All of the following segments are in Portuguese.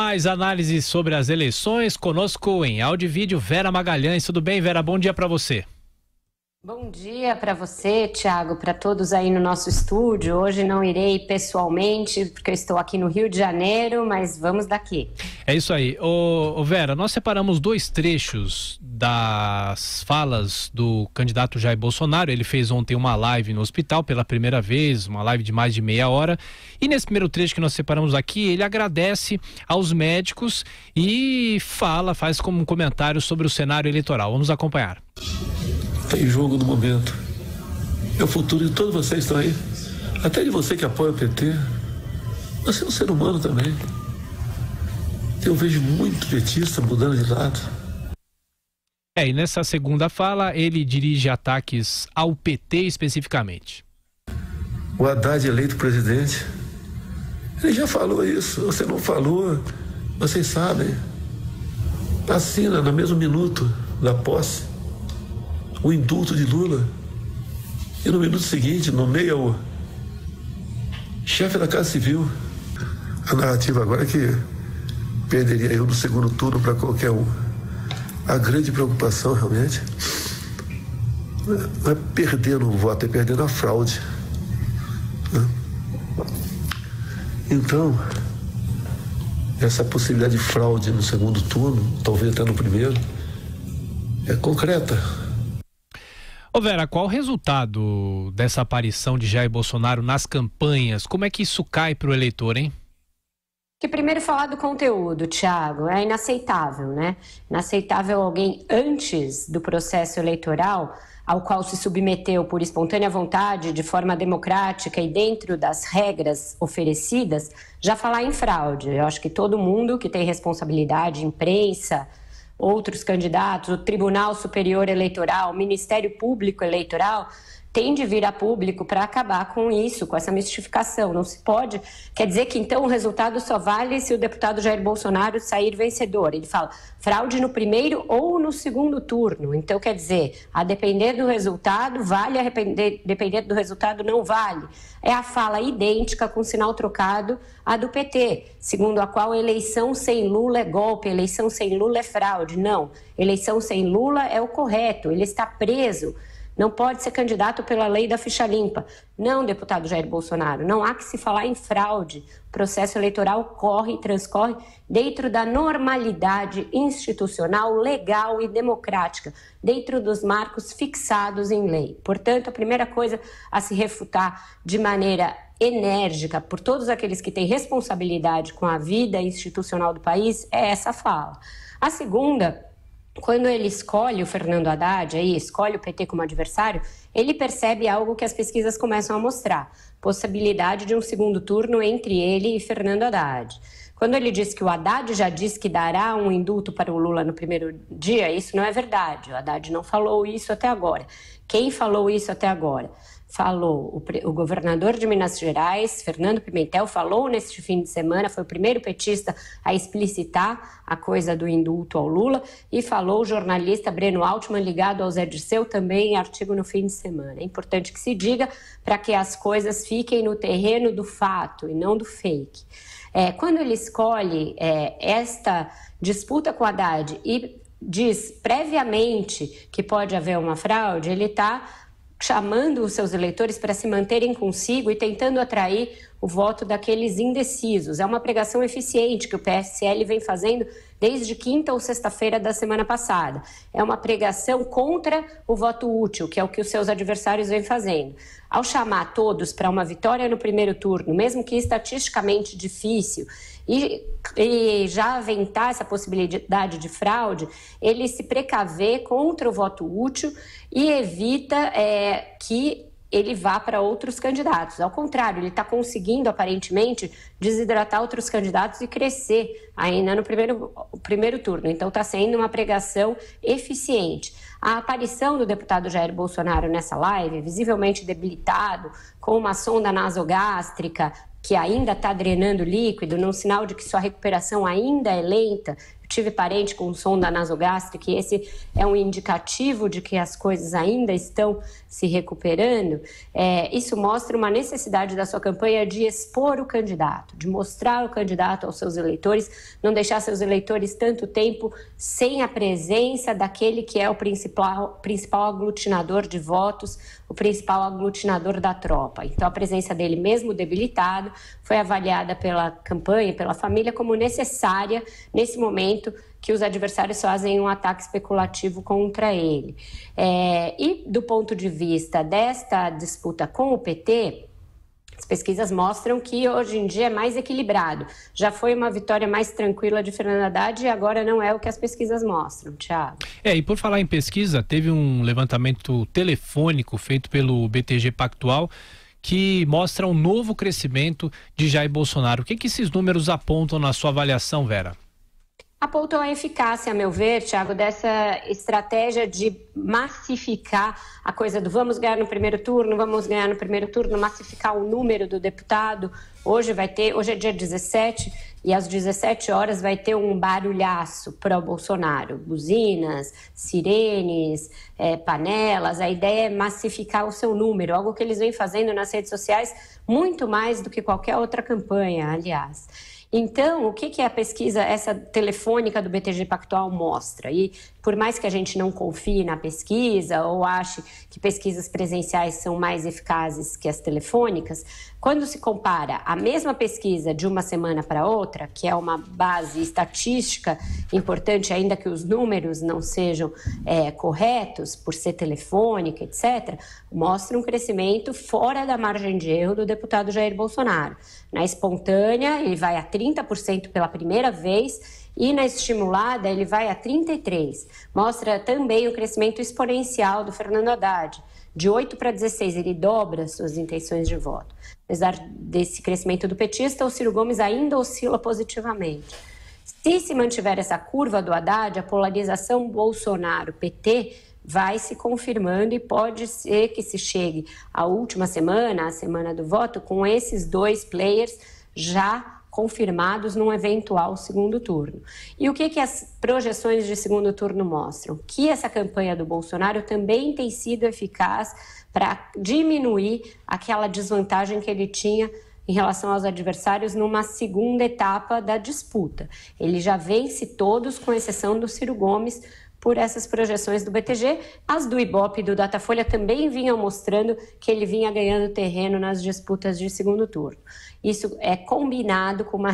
Mais análises sobre as eleições conosco em áudio e vídeo Vera Magalhães. Tudo bem, Vera? Bom dia para você. Bom dia para você, Tiago, para todos aí no nosso estúdio. Hoje não irei pessoalmente, porque eu estou aqui no Rio de Janeiro, mas vamos daqui. É isso aí. Ô, ô Vera, nós separamos dois trechos das falas do candidato Jair Bolsonaro. Ele fez ontem uma live no hospital pela primeira vez, uma live de mais de meia hora. E nesse primeiro trecho que nós separamos aqui, ele agradece aos médicos e fala, faz como um comentário sobre o cenário eleitoral. Vamos acompanhar está em jogo no momento. É o futuro de todos vocês estão aí. Até de você que apoia o PT. Você é um ser humano também. Eu vejo muito petista mudando de lado. É, e nessa segunda fala, ele dirige ataques ao PT especificamente. O Haddad eleito presidente, ele já falou isso. Você não falou, vocês sabem. Assina no mesmo minuto da posse o indulto de Lula. E no minuto seguinte, nomeia o chefe da Casa Civil. A narrativa agora é que perderia eu no segundo turno para qualquer um. A grande preocupação realmente não é perder no voto, é perder na fraude. Né? Então, essa possibilidade de fraude no segundo turno, talvez até no primeiro, é concreta. Ô Vera, qual o resultado dessa aparição de Jair Bolsonaro nas campanhas? Como é que isso cai para o eleitor, hein? Que primeiro falar do conteúdo, Tiago, é inaceitável, né? Inaceitável alguém antes do processo eleitoral, ao qual se submeteu por espontânea vontade, de forma democrática e dentro das regras oferecidas, já falar em fraude. Eu acho que todo mundo que tem responsabilidade, imprensa, outros candidatos, o Tribunal Superior Eleitoral, o Ministério Público Eleitoral, tem de vir a público para acabar com isso, com essa mistificação. Não se pode. Quer dizer que então o resultado só vale se o deputado Jair Bolsonaro sair vencedor. Ele fala fraude no primeiro ou no segundo turno. Então, quer dizer, a depender do resultado, vale, a depender do resultado, não vale. É a fala idêntica, com sinal trocado, à do PT, segundo a qual eleição sem Lula é golpe, eleição sem Lula é fraude. Não, eleição sem Lula é o correto, ele está preso não pode ser candidato pela lei da ficha limpa. Não, deputado Jair Bolsonaro, não há que se falar em fraude. O processo eleitoral corre e transcorre dentro da normalidade institucional, legal e democrática, dentro dos marcos fixados em lei. Portanto, a primeira coisa a se refutar de maneira enérgica por todos aqueles que têm responsabilidade com a vida institucional do país é essa fala. A segunda quando ele escolhe o Fernando Haddad, aí escolhe o PT como adversário, ele percebe algo que as pesquisas começam a mostrar: possibilidade de um segundo turno entre ele e Fernando Haddad. Quando ele diz que o Haddad já disse que dará um indulto para o Lula no primeiro dia, isso não é verdade. O Haddad não falou isso até agora. Quem falou isso até agora? falou, o, o, governador de Minas Gerais, Fernando Pimentel, falou neste fim de semana, foi o primeiro petista a explicitar a coisa do indulto ao Lula, e falou o jornalista Breno Altman, ligado ao Zé Dirceu, também em artigo no fim de semana. É importante que se diga para que as coisas fiquem no terreno do fato e não do fake. É, quando ele escolhe é, esta disputa com Haddad e diz previamente que pode haver uma fraude, ele está chamando os seus eleitores para se manterem consigo e tentando atrair o voto daqueles indecisos. É uma pregação eficiente que o PSL vem fazendo desde quinta ou sexta-feira da semana passada. É uma pregação contra o voto útil, que é o que os seus adversários vêm fazendo. Ao chamar todos para uma vitória no primeiro turno, mesmo que estatisticamente difícil, e, e, já aventar essa possibilidade de fraude, ele se precaver contra o voto útil e evita é, que ele vá para outros candidatos. Ao contrário, ele está conseguindo, aparentemente, desidratar outros candidatos e crescer ainda no primeiro, primeiro turno. Então, está sendo uma pregação eficiente. A aparição do deputado Jair Bolsonaro nessa live, visivelmente debilitado, com uma sonda nasogástrica que ainda está drenando líquido, num sinal de que sua recuperação ainda é lenta, tive parente com sonda nasogástrica, e esse é um indicativo de que as coisas ainda estão se recuperando, é, isso mostra uma necessidade da sua campanha de expor o candidato, de mostrar o candidato aos seus eleitores, não deixar seus eleitores tanto tempo sem a presença daquele que é o principal, principal aglutinador de votos, o principal aglutinador da tropa. Então, a presença dele, mesmo debilitado, foi avaliada pela campanha, pela família, como necessária nesse momento que os adversários fazem um ataque especulativo contra ele. É, e do ponto de vista desta disputa com o PT, as pesquisas mostram que hoje em dia é mais equilibrado. Já foi uma vitória mais tranquila de Fernando Haddad e agora não é o que as pesquisas mostram, Tiago. É, e por falar em pesquisa, teve um levantamento telefônico feito pelo BTG Pactual que mostra um novo crescimento de Jair Bolsonaro. O que, que esses números apontam na sua avaliação, Vera? Apontou a eficácia, a meu ver, Tiago, dessa estratégia de massificar a coisa do vamos ganhar no primeiro turno, vamos ganhar no primeiro turno, massificar o número do deputado. Hoje vai ter, hoje é dia 17 e às 17 horas vai ter um barulhaço para o Bolsonaro, buzinas, sirenes, é, panelas. A ideia é massificar o seu número, algo que eles vêm fazendo nas redes sociais muito mais do que qualquer outra campanha, aliás. Então, o que, que a pesquisa, essa telefônica do BTG Pactual mostra? E por mais que a gente não confie na pesquisa ou ache que pesquisas presenciais são mais eficazes que as telefônicas, quando se compara a mesma pesquisa de uma semana para outra, que é uma base estatística importante, ainda que os números não sejam é, corretos por ser telefônica, etc., mostra um crescimento fora da margem de erro do deputado Jair Bolsonaro. Na espontânea, ele vai a 30% pela primeira vez e na estimulada ele vai a 33. Mostra também o crescimento exponencial do Fernando Haddad. De 8 para 16, ele dobra suas intenções de voto. Apesar desse crescimento do petista, o Ciro Gomes ainda oscila positivamente. Se se mantiver essa curva do Haddad, a polarização Bolsonaro-PT vai se confirmando e pode ser que se chegue à última semana, a semana do voto, com esses dois players já confirmados num eventual segundo turno. E o que, que as projeções de segundo turno mostram? Que essa campanha do Bolsonaro também tem sido eficaz para diminuir aquela desvantagem que ele tinha em relação aos adversários numa segunda etapa da disputa. Ele já vence todos, com exceção do Ciro Gomes, por essas projeções do BTG. As do Ibope e do Datafolha também vinham mostrando que ele vinha ganhando terreno nas disputas de segundo turno. Isso é combinado com uma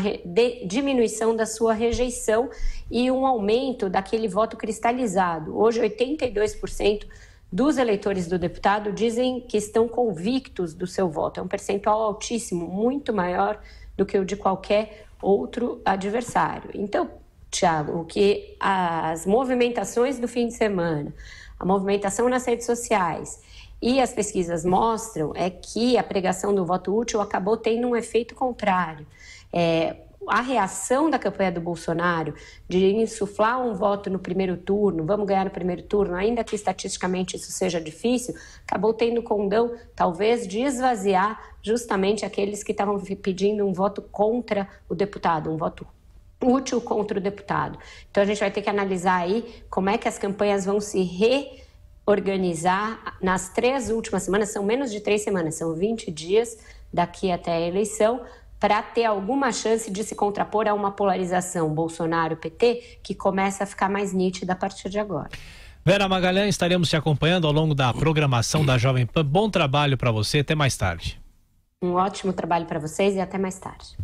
diminuição da sua rejeição e um aumento daquele voto cristalizado. Hoje, 82% dos eleitores do deputado dizem que estão convictos do seu voto. É um percentual altíssimo, muito maior do que o de qualquer outro adversário. Então, Tiago, o que as movimentações do fim de semana, a movimentação nas redes sociais e as pesquisas mostram é que a pregação do voto útil acabou tendo um efeito contrário. É, a reação da campanha do Bolsonaro de insuflar um voto no primeiro turno, vamos ganhar no primeiro turno, ainda que estatisticamente isso seja difícil, acabou tendo condão, talvez, de esvaziar justamente aqueles que estavam pedindo um voto contra o deputado, um voto útil contra o deputado. Então a gente vai ter que analisar aí como é que as campanhas vão se reorganizar nas três últimas semanas, são menos de três semanas, são 20 dias daqui até a eleição, para ter alguma chance de se contrapor a uma polarização Bolsonaro-PT que começa a ficar mais nítida a partir de agora. Vera Magalhães, estaremos te acompanhando ao longo da programação da Jovem Pan. Bom trabalho para você, até mais tarde. Um ótimo trabalho para vocês e até mais tarde.